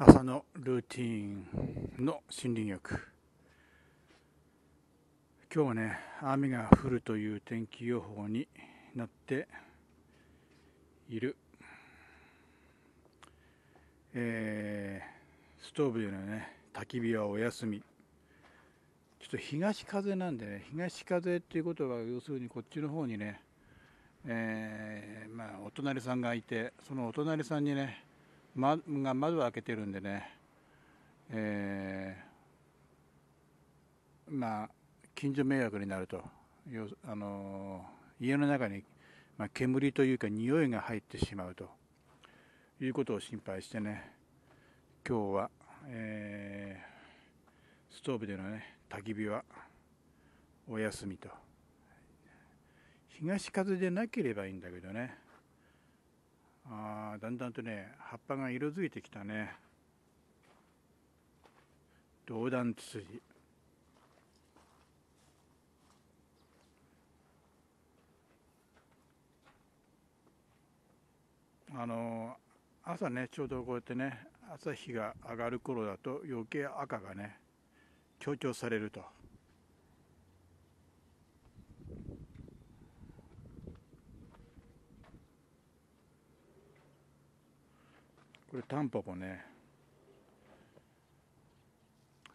朝のルーティンの森林浴今日はね雨が降るという天気予報になっている、えー、ストーブでのね焚き火はお休み。ちょっと東風なんでね東風っていうことは要するにこっちの方にね、えー、まあお隣さんがいてそのお隣さんにねま、が窓を開けてるんでね、えー、まあ近所迷惑になると。あの家の中に、まあ、煙というか匂いが入ってしまうと。いうことを心配してね今日は、えー、ストーブでのね焚き火はお休みと。東風でなければいいんだけどね。あだんだんとね葉っぱが色づいてきたね。銅弾ツツジあの朝ねちょうどこうやってね朝日が上がる頃だと余計赤がね強調されると。れタンポポね。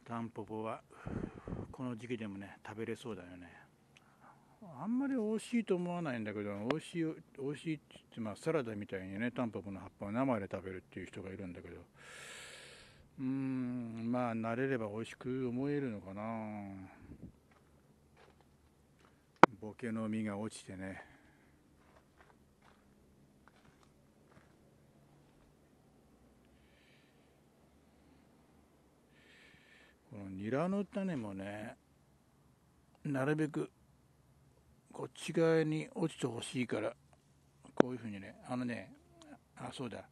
タンポポはこの時期でもね食べれそうだよね。あんまり美味しいと思わないんだけど美味しい美味しいって言ってまあサラダみたいにねタンポポの葉っぱを生で食べるっていう人がいるんだけど。うーんまあ慣れれば美味しく思えるのかな。ボケの実が落ちてね。ニラの種もねなるべくこっち側に落ちてほしいからこういうふうにねあのねあそうだ。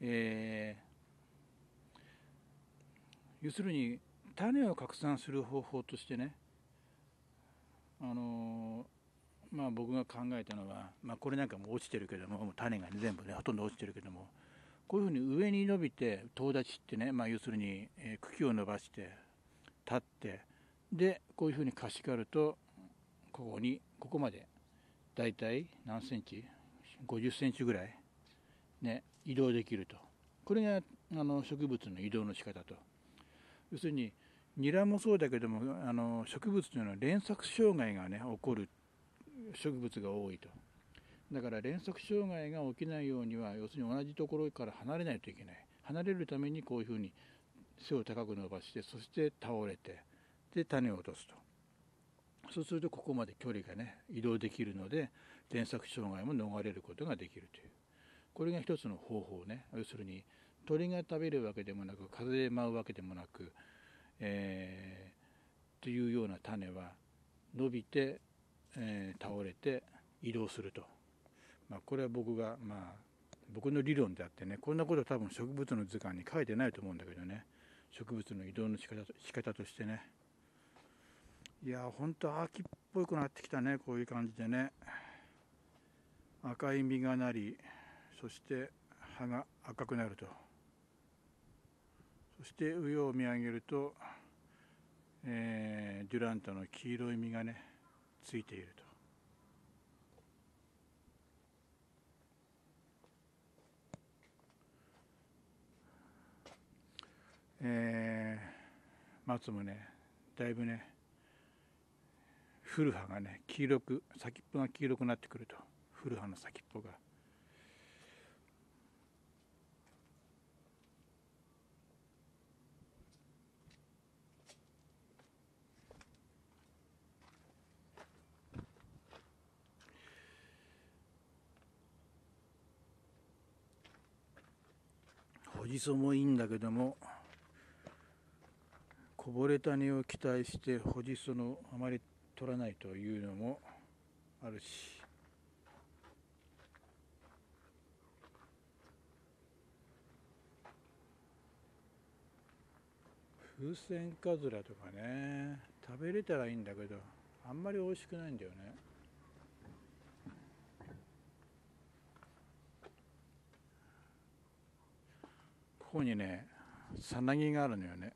えー、要するに種を拡散する方法としてねあのー、まあ僕が考えたのは、まあ、これなんかも落ちてるけども種が、ね、全部ねほとんど落ちてるけどもこういうふうに上に伸びて遠立ちってね、まあ、要するに、え茎を伸ばして立ってでこういうふうに貸し刈るとここにここまでだいたい何センチ？50センチぐらい、ね、移動できると。これがあの植物の移動の仕方と。要するにニラもそうだけどもあの植物というのは連作障害がね起こる植物が多いと。だから連作障害が起きないようには要するに同じところから離れないといけない。離れるためにこういうふうに背を高く伸ばしてそして倒れてで種を落とすと。そうするとここまで距離がね移動できるので連作障害も逃れることができるという。これが一つの方法ね。要するに鳥が食べるわけでもなく風で舞うわけでもなく、えー、というような種は伸びて、えー、倒れて移動すると。まあ、これは僕が、まあ、僕の理論であってねこんなこと多分植物の図鑑に書いてないと思うんだけどね。植物の移動の仕方仕方としてね。いやほんと秋っぽくなってきたねこういう感じでね。赤い実がなりそして葉が赤くなると。そして上を見上げると、えー、デュラントの黄色い実がねついていると。えー、松もねだいぶね古葉がね黄色く先っぽが黄色くなってくると古葉の先っぽが。ほじそもいいんだけどもこぼれ種を期待して保持そのあまり取らないというのもあるし。風船かずらとかね食べれたらいいんだけどあんまり美味しくないんだよね。ここにねさなぎがあるのよね。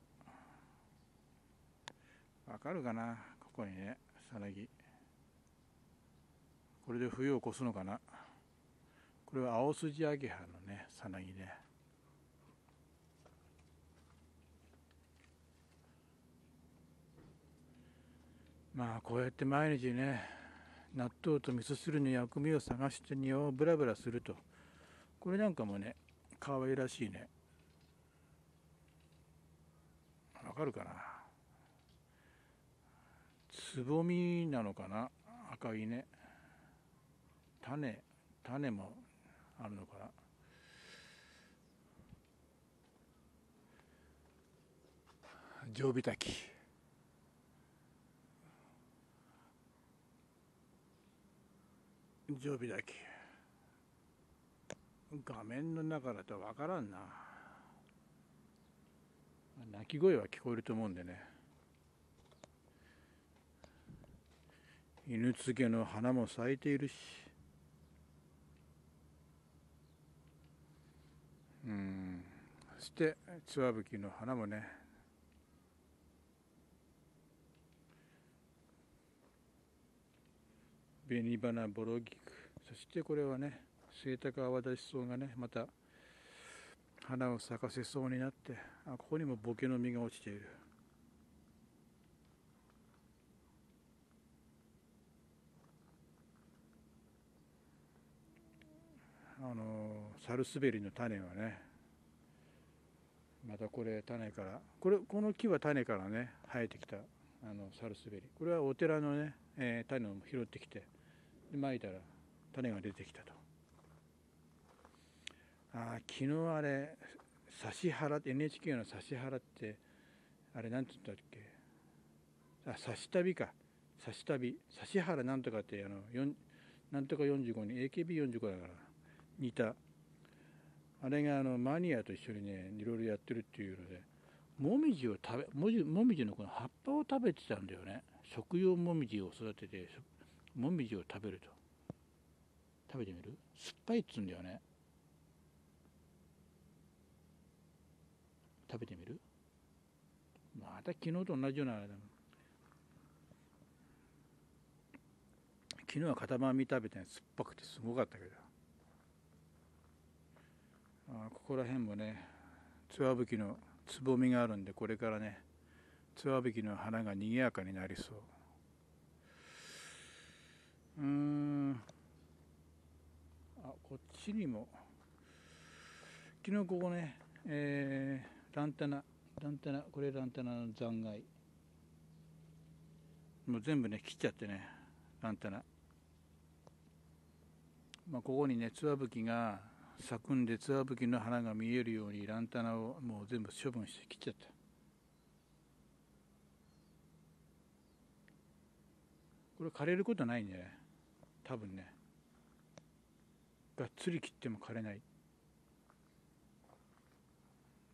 わかるかな？ここにねさなぎ。これで冬を越すのかな？これは青筋アゲハのねさなぎね。まあこうやって毎日ね納豆と味噌汁の薬味を探して庭をブラブラすると。これなんかもね可愛らしいね。わかるかな？つぼみなのかな？赤いね。種種もあるのかな？常備炊き常備炊き画面の中だと分からんな。鳴き声は聞こえると思うんでね。犬つけの花も咲いているし。うん。そしてツワブキの花もね。紅花ボロギクそしてこれはねセイタカアワダシソウがねまた花を咲かせそうになってあここにもボケの実が落ちている。あのサルスベリの種はねまたこれ種からこれこの木は種からね生えてきたあのサルスベリ。これはお寺のね、えー、種を拾ってきてでまいたら種が出てきたと。あ昨日あれ指原 NHK の指原ってあれなんて言ったっけ？あ差し旅か。差し旅指原なんとかってあのなんとか45に AKB45 だから。似た。あれがあのマニアと一緒にねいろいろやってるっていうのでもみじを食べもみじもみじのこの葉っぱを食べてたんだよね。食用もみじを育ててもみじを食べると。食べてみる？酸っぱいっつうんだよね。食べてみる？また昨日と同じようなあれだ昨日は片まみ食べて酸っぱくてすごかったけど。ここら辺もねツワブキのつぼみがあるんでこれからねツワブキの花が賑やかになりそう。うーん。あこっちにも。昨日ここねえー、ランタナ。ランタナ。これランタナの残骸。もう全部ね切っちゃってねランタナ。まあここにねツワブキが咲くんでツワブキの花が見えるようにランタナをもう全部処分して切っちゃった。これ枯れることないんじゃない多分ね。がっつり切っても枯れない。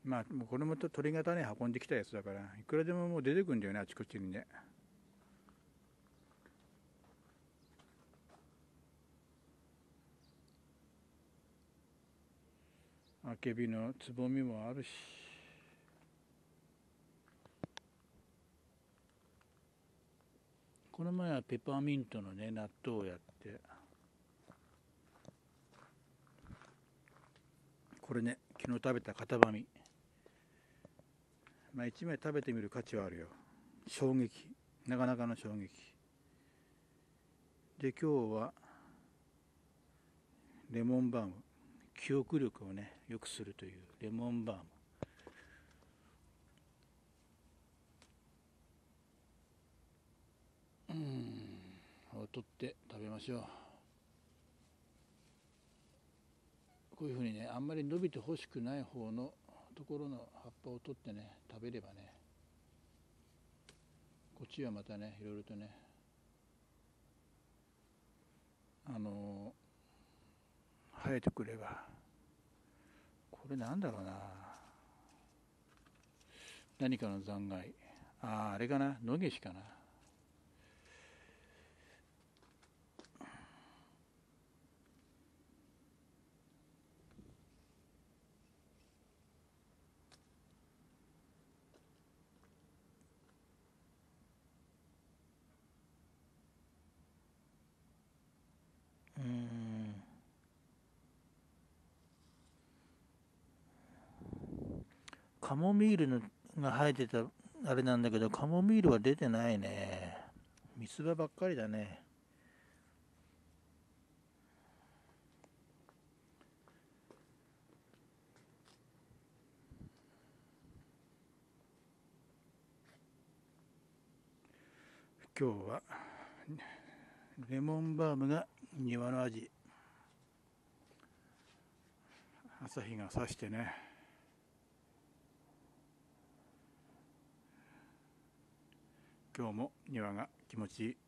まあこれも鳥が種運んできたやつだからいくらでももう出てくんだよねあちこちにね。あけびのつぼみもあるし。この前はペパーミントのね納豆をやって。これね昨日食べた型紙。まあ1枚食べてみる価値はあるよ。衝撃。なかなかの衝撃。で今日はレモンバーム。記憶力をね良くするというレモンバームうん取って食べましょうこういうふうにねあんまり伸びてほしくない方のところの葉っぱを取ってね食べればねこっちはまたねいろいろとねあの生えてくれば。これなんだろうな。何かの残骸。あああれかな。野毛しかな。カモミールのが生えてたあれなんだけどカモミールは出てないね。三つ葉ばっかりだね。今日はレモンバームが庭の味朝日が差してね。今日も庭が気持ちいい。